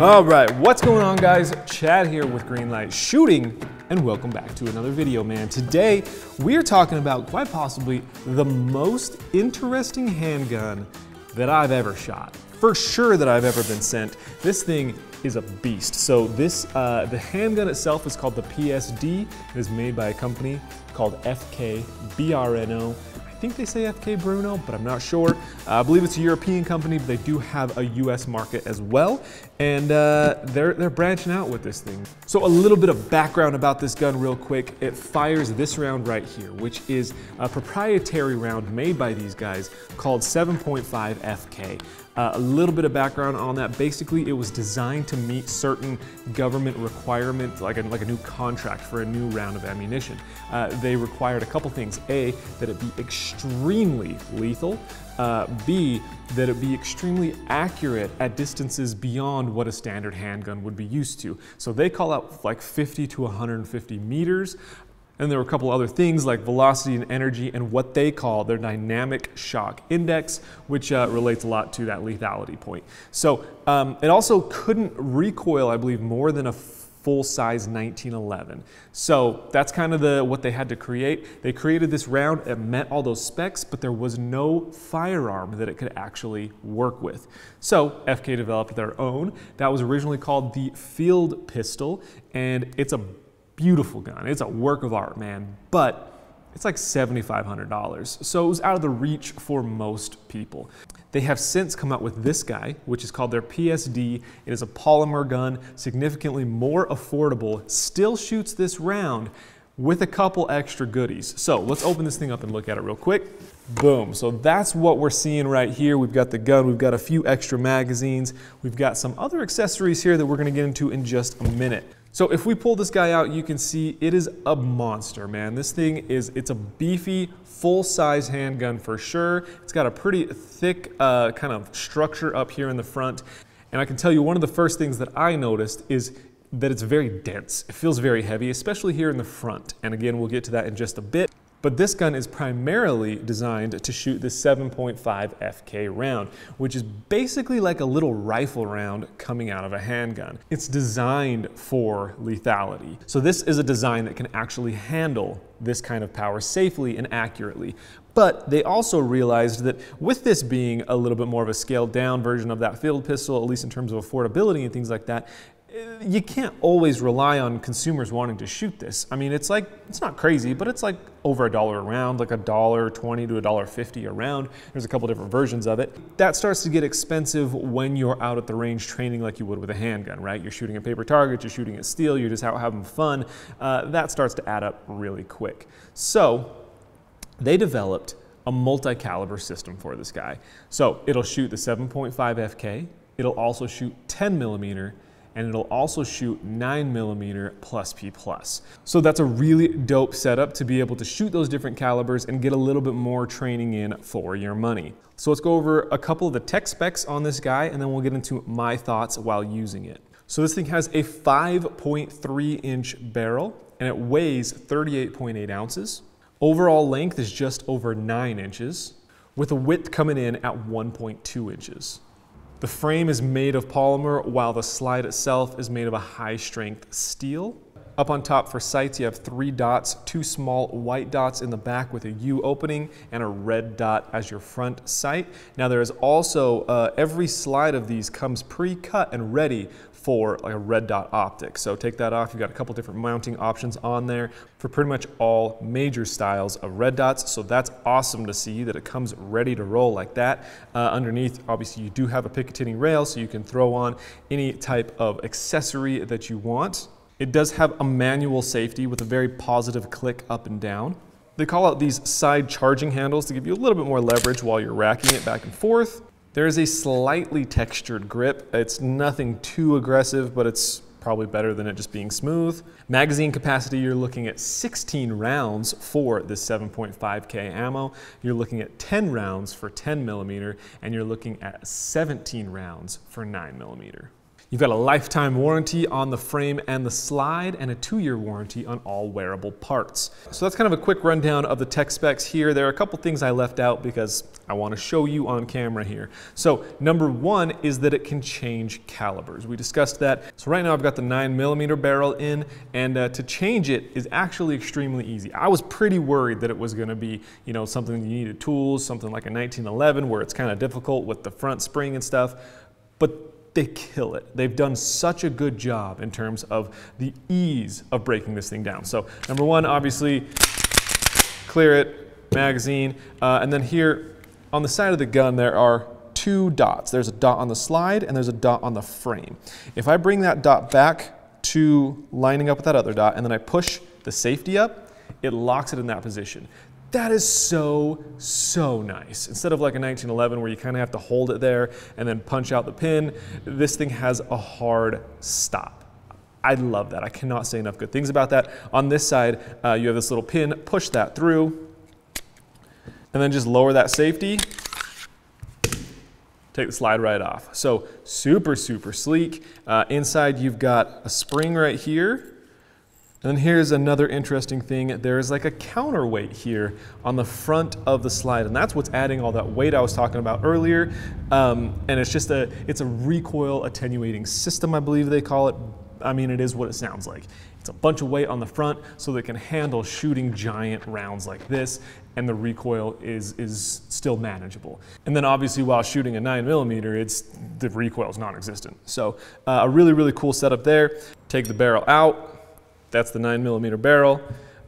All right, what's going on guys? Chad here with Greenlight Shooting and welcome back to another video, man. Today, we're talking about quite possibly the most interesting handgun that I've ever shot. For sure that I've ever been sent. This thing is a beast. So this, uh, the handgun itself is called the PSD. It is made by a company called FK BRNO think they say FK Bruno, but I'm not sure. Uh, I believe it's a European company, but they do have a US market as well. And uh, they're, they're branching out with this thing. So a little bit of background about this gun real quick. It fires this round right here, which is a proprietary round made by these guys called 7.5 FK. Uh, a little bit of background on that. Basically, it was designed to meet certain government requirements, like a, like a new contract for a new round of ammunition. Uh, they required a couple things. A, that it be extremely lethal. Uh, B, that it be extremely accurate at distances beyond what a standard handgun would be used to. So they call out like 50 to 150 meters. And there were a couple other things like velocity and energy and what they call their dynamic shock index, which uh, relates a lot to that lethality point. So um, it also couldn't recoil, I believe, more than a full size 1911. So that's kind of the what they had to create. They created this round, it met all those specs, but there was no firearm that it could actually work with. So FK developed their own. That was originally called the field pistol, and it's a beautiful gun. It's a work of art, man. But it's like $7,500. So it was out of the reach for most people. They have since come out with this guy, which is called their PSD. It is a polymer gun, significantly more affordable, still shoots this round with a couple extra goodies. So let's open this thing up and look at it real quick. Boom, so that's what we're seeing right here. We've got the gun, we've got a few extra magazines, we've got some other accessories here that we're gonna get into in just a minute. So if we pull this guy out, you can see it is a monster, man. This thing is, it's a beefy, full-size handgun for sure. It's got a pretty thick uh, kind of structure up here in the front. And I can tell you one of the first things that I noticed is that it's very dense. It feels very heavy, especially here in the front. And again, we'll get to that in just a bit. But this gun is primarily designed to shoot the 7.5 FK round, which is basically like a little rifle round coming out of a handgun. It's designed for lethality. So this is a design that can actually handle this kind of power safely and accurately. But they also realized that with this being a little bit more of a scaled down version of that field pistol, at least in terms of affordability and things like that, you can't always rely on consumers wanting to shoot this. I mean, it's like, it's not crazy, but it's like over a dollar a round, like a dollar 20 to a dollar 50 a round. There's a couple different versions of it. That starts to get expensive when you're out at the range training like you would with a handgun, right? You're shooting at paper targets, you're shooting at steel, you're just out having fun. Uh, that starts to add up really quick. So they developed a multi-caliber system for this guy. So it'll shoot the 7.5 FK, it'll also shoot 10 millimeter, and it'll also shoot 9 millimeter plus P plus. So that's a really dope setup to be able to shoot those different calibers and get a little bit more training in for your money. So let's go over a couple of the tech specs on this guy and then we'll get into my thoughts while using it. So this thing has a 5.3 inch barrel and it weighs 38.8 ounces. Overall length is just over 9 inches with a width coming in at 1.2 inches. The frame is made of polymer while the slide itself is made of a high strength steel. Up on top for sights, you have three dots, two small white dots in the back with a U opening and a red dot as your front sight. Now there is also, uh, every slide of these comes pre-cut and ready for like a red dot optic. So take that off, you've got a couple different mounting options on there for pretty much all major styles of red dots. So that's awesome to see that it comes ready to roll like that. Uh, underneath, obviously you do have a Picatinny rail so you can throw on any type of accessory that you want. It does have a manual safety with a very positive click up and down. They call out these side charging handles to give you a little bit more leverage while you're racking it back and forth. There is a slightly textured grip. It's nothing too aggressive, but it's probably better than it just being smooth. Magazine capacity, you're looking at 16 rounds for this 7.5K ammo. You're looking at 10 rounds for 10 millimeter, and you're looking at 17 rounds for 9 millimeter. You've got a lifetime warranty on the frame and the slide and a two-year warranty on all wearable parts. So that's kind of a quick rundown of the tech specs here. There are a couple things I left out because I want to show you on camera here. So number one is that it can change calibers. We discussed that. So right now I've got the nine millimeter barrel in and uh, to change it is actually extremely easy. I was pretty worried that it was going to be, you know, something you needed tools, something like a 1911 where it's kind of difficult with the front spring and stuff. But they kill it. They've done such a good job in terms of the ease of breaking this thing down. So number one, obviously, clear it, magazine, uh, and then here on the side of the gun there are two dots. There's a dot on the slide and there's a dot on the frame. If I bring that dot back to lining up with that other dot and then I push the safety up, it locks it in that position. That is so, so nice. Instead of like a 1911 where you kind of have to hold it there and then punch out the pin, this thing has a hard stop. I love that. I cannot say enough good things about that. On this side, uh, you have this little pin, push that through, and then just lower that safety, take the slide right off. So super, super sleek. Uh, inside, you've got a spring right here and then here's another interesting thing. There's like a counterweight here on the front of the slide, and that's what's adding all that weight I was talking about earlier. Um, and it's just a, it's a recoil attenuating system, I believe they call it. I mean, it is what it sounds like. It's a bunch of weight on the front so that it can handle shooting giant rounds like this, and the recoil is, is still manageable. And then obviously while shooting a nine millimeter, it's, the recoil is non-existent. So uh, a really, really cool setup there. Take the barrel out, that's the 9 millimeter barrel.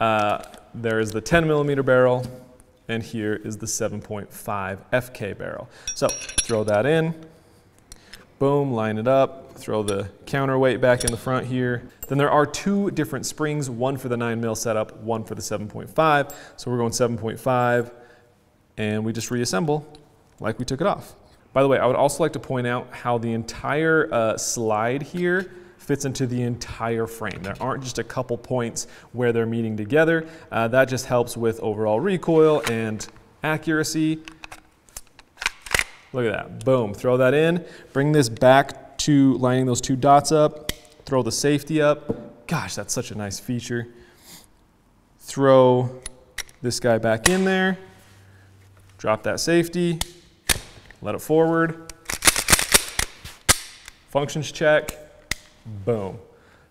Uh, there is the 10 millimeter barrel, and here is the 7.5 FK barrel. So throw that in, boom, line it up, throw the counterweight back in the front here. Then there are two different springs, one for the 9 mil setup, one for the 7.5. So we're going 7.5, and we just reassemble like we took it off. By the way, I would also like to point out how the entire uh, slide here fits into the entire frame. There aren't just a couple points where they're meeting together. Uh, that just helps with overall recoil and accuracy. Look at that, boom, throw that in, bring this back to lining those two dots up, throw the safety up. Gosh, that's such a nice feature. Throw this guy back in there, drop that safety, let it forward, functions check, boom.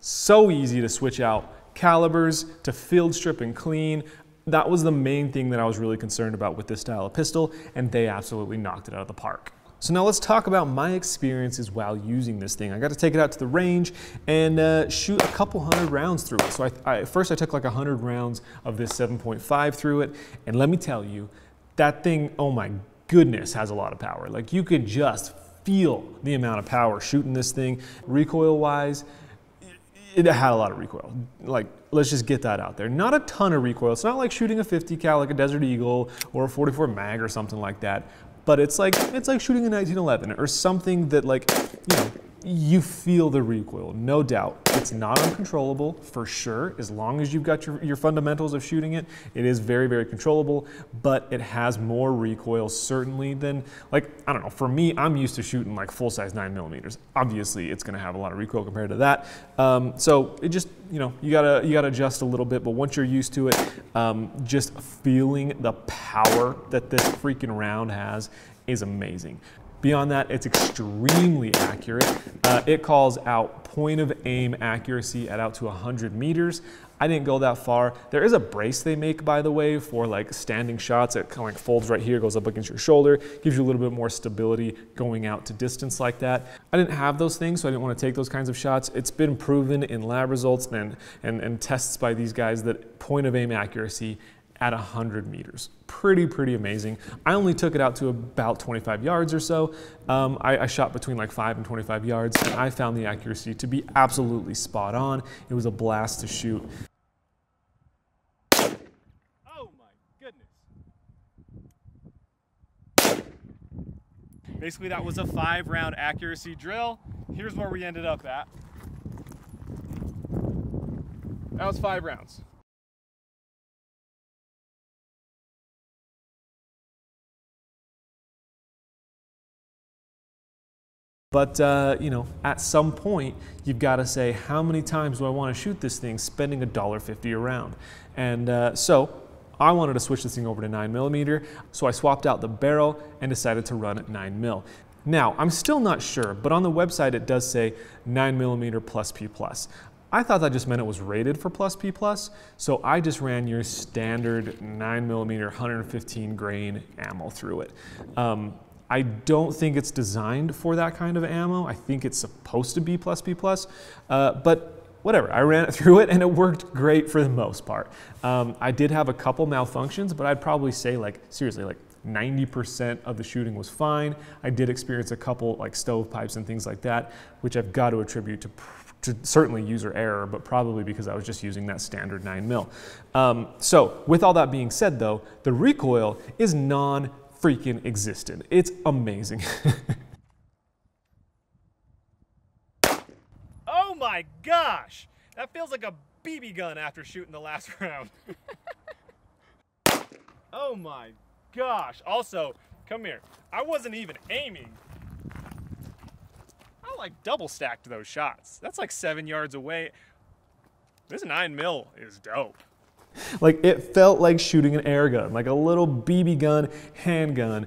So easy to switch out calibers, to field strip and clean. That was the main thing that I was really concerned about with this style of pistol, and they absolutely knocked it out of the park. So now let's talk about my experiences while using this thing. I got to take it out to the range and uh, shoot a couple hundred rounds through it. So I, I, first I took like 100 rounds of this 7.5 through it, and let me tell you, that thing, oh my goodness, has a lot of power. Like you could just feel the amount of power shooting this thing. Recoil wise, it had a lot of recoil. Like, let's just get that out there. Not a ton of recoil. It's not like shooting a 50 cal like a Desert Eagle or a 44 mag or something like that. But it's like it's like shooting a 1911 or something that like, you know, you feel the recoil, no doubt. It's not uncontrollable for sure, as long as you've got your, your fundamentals of shooting it. It is very, very controllable, but it has more recoil certainly than, like, I don't know, for me, I'm used to shooting like full size nine millimeters. Obviously, it's gonna have a lot of recoil compared to that. Um, so it just, you know, you gotta, you gotta adjust a little bit, but once you're used to it, um, just feeling the power that this freaking round has is amazing. Beyond that, it's extremely accurate. Uh, it calls out point of aim accuracy at out to 100 meters. I didn't go that far. There is a brace they make, by the way, for like standing shots. It kind of like folds right here, goes up against your shoulder, gives you a little bit more stability going out to distance like that. I didn't have those things, so I didn't want to take those kinds of shots. It's been proven in lab results and, and, and tests by these guys that point of aim accuracy at 100 meters. Pretty, pretty amazing. I only took it out to about 25 yards or so. Um, I, I, shot between like 5 and 25 yards, and I found the accuracy to be absolutely spot on. It was a blast to shoot. Oh my goodness. Basically, that was a five round accuracy drill. Here's where we ended up at. That was five rounds. But uh, you know, at some point, you've got to say, how many times do I want to shoot this thing, spending a dollar fifty a round? And uh, so I wanted to switch this thing over to 9 millimeter, so I swapped out the barrel and decided to run at 9 mil. Now, I'm still not sure, but on the website it does say 9 millimeter plus P plus. I thought that just meant it was rated for plus P plus, so I just ran your standard 9 millimeter 115 grain ammo through it. Um, I don't think it's designed for that kind of ammo. I think it's supposed to be plus P plus, uh, but whatever. I ran it through it and it worked great for the most part. Um, I did have a couple malfunctions, but I'd probably say like seriously like 90% of the shooting was fine. I did experience a couple like stovepipes and things like that, which I've got to attribute to, to certainly user error, but probably because I was just using that standard 9 mil. Um, so with all that being said though, the recoil is non freaking existent. It's amazing. oh my gosh! That feels like a BB gun after shooting the last round. oh my gosh. Also, come here. I wasn't even aiming. I like double stacked those shots. That's like seven yards away. This nine mil is dope. Like it felt like shooting an air gun, like a little BB gun, handgun.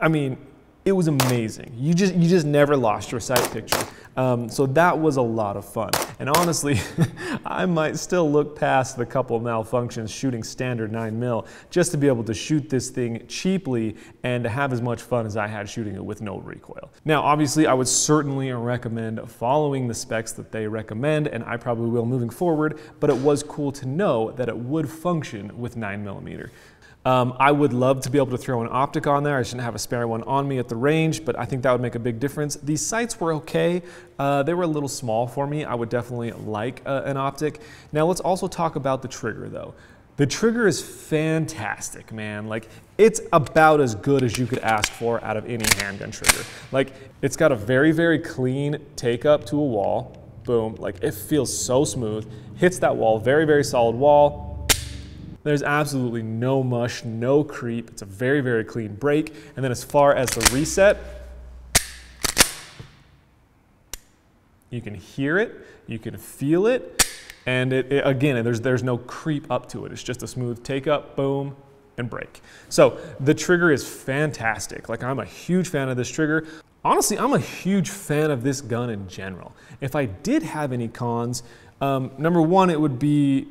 I mean, it was amazing. You just you just never lost your sight picture. Um, so that was a lot of fun. And honestly, I might still look past the couple malfunctions shooting standard 9 mil just to be able to shoot this thing cheaply and to have as much fun as I had shooting it with no recoil. Now, obviously, I would certainly recommend following the specs that they recommend, and I probably will moving forward, but it was cool to know that it would function with 9 millimeter. Um, I would love to be able to throw an optic on there. I shouldn't have a spare one on me at the range, but I think that would make a big difference. These sights were okay. Uh, they were a little small for me. I would definitely like uh, an optic. Now let's also talk about the trigger though. The trigger is fantastic, man. Like, it's about as good as you could ask for out of any handgun trigger. Like, it's got a very, very clean take up to a wall. Boom. Like, it feels so smooth. Hits that wall, very, very solid wall there's absolutely no mush, no creep. It's a very, very clean break. And then as far as the reset, you can hear it, you can feel it, and it, it, again, there's, there's no creep up to it. It's just a smooth take up, boom, and break. So the trigger is fantastic. Like I'm a huge fan of this trigger. Honestly, I'm a huge fan of this gun in general. If I did have any cons, um, number one, it would be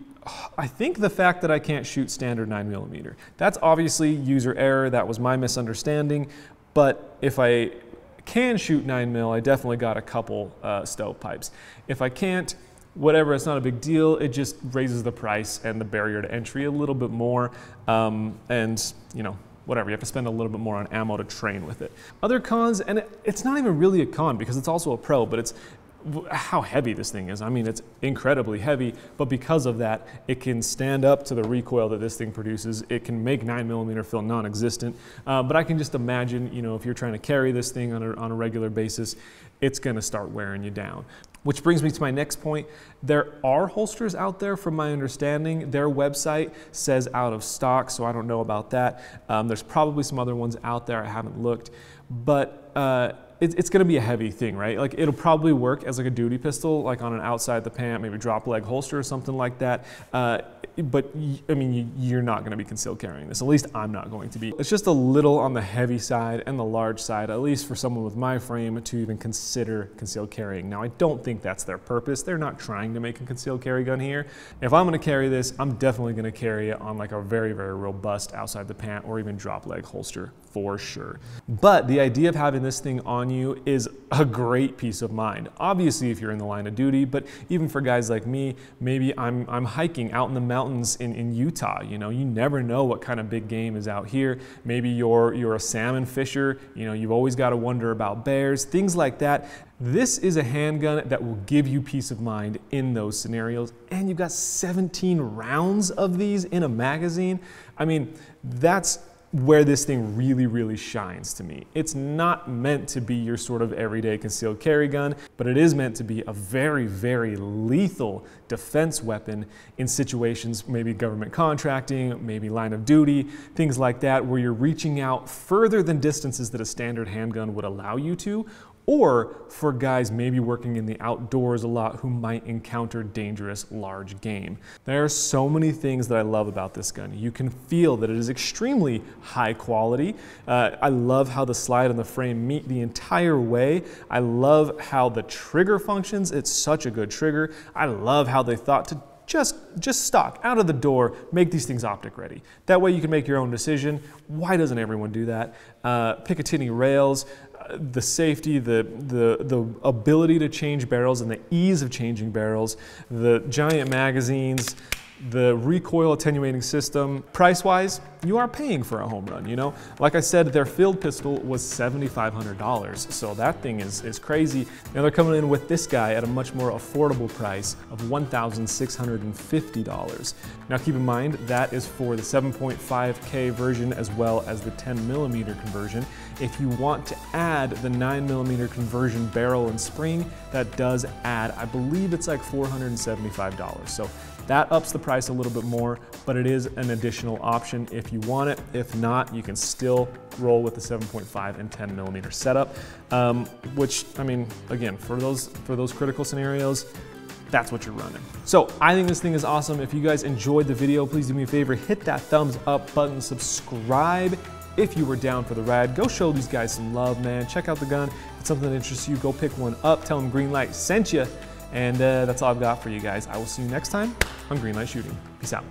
I think the fact that I can't shoot standard 9mm. That's obviously user error, that was my misunderstanding, but if I can shoot 9mm, I definitely got a couple uh, stovepipes. If I can't, whatever, it's not a big deal. It just raises the price and the barrier to entry a little bit more. Um, and, you know, whatever, you have to spend a little bit more on ammo to train with it. Other cons, and it, it's not even really a con because it's also a pro, but it's how heavy this thing is. I mean, it's incredibly heavy, but because of that, it can stand up to the recoil that this thing produces. It can make 9mm feel non-existent, uh, but I can just imagine, you know, if you're trying to carry this thing on a, on a regular basis, it's gonna start wearing you down. Which brings me to my next point. There are holsters out there from my understanding. Their website says out of stock, so I don't know about that. Um, there's probably some other ones out there, I haven't looked. But uh, it's, it's going to be a heavy thing, right? Like it'll probably work as like a duty pistol, like on an outside the pant, maybe drop leg holster or something like that. Uh, but I mean, you're not going to be concealed carrying this. At least I'm not going to be. It's just a little on the heavy side and the large side, at least for someone with my frame to even consider concealed carrying. Now, I don't think that's their purpose. They're not trying to make a concealed carry gun here. If I'm going to carry this, I'm definitely going to carry it on like a very, very robust outside the pant or even drop leg holster for sure. But the idea of having this thing on you is a great peace of mind. Obviously, if you're in the line of duty, but even for guys like me, maybe I'm, I'm hiking out in the mountains mountains in, in Utah. You know, you never know what kind of big game is out here. Maybe you're, you're a salmon fisher. You know, you've always got to wonder about bears, things like that. This is a handgun that will give you peace of mind in those scenarios. And you've got 17 rounds of these in a magazine. I mean, that's where this thing really, really shines to me. It's not meant to be your sort of everyday concealed carry gun, but it is meant to be a very, very lethal defense weapon in situations, maybe government contracting, maybe line of duty, things like that, where you're reaching out further than distances that a standard handgun would allow you to, or for guys maybe working in the outdoors a lot who might encounter dangerous large game. There are so many things that I love about this gun. You can feel that it is extremely high quality. Uh, I love how the slide and the frame meet the entire way. I love how the trigger functions. It's such a good trigger. I love how they thought to just, just stock out of the door, make these things optic ready. That way you can make your own decision. Why doesn't everyone do that? Uh, Picatinny rails, the safety, the, the, the ability to change barrels and the ease of changing barrels, the giant magazines, the recoil attenuating system. Price-wise, you are paying for a home run, you know? Like I said, their field pistol was $7,500, so that thing is, is crazy. Now they're coming in with this guy at a much more affordable price of $1,650. Now keep in mind, that is for the 7.5K version as well as the 10 millimeter conversion. If you want to add the 9 millimeter conversion barrel and spring, that does add, I believe it's like $475. So that ups the price a little bit more, but it is an additional option if you want it. If not, you can still roll with the 7.5 and 10 millimeter setup, um, which, I mean, again, for those, for those critical scenarios, that's what you're running. So I think this thing is awesome. If you guys enjoyed the video, please do me a favor, hit that thumbs up button, subscribe if you were down for the ride. Go show these guys some love, man. Check out the gun. If it's something that interests you, go pick one up. Tell them Greenlight sent you. And uh, that's all I've got for you guys. I will see you next time on Greenlight Shooting. Peace out.